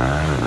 Mm-hmm.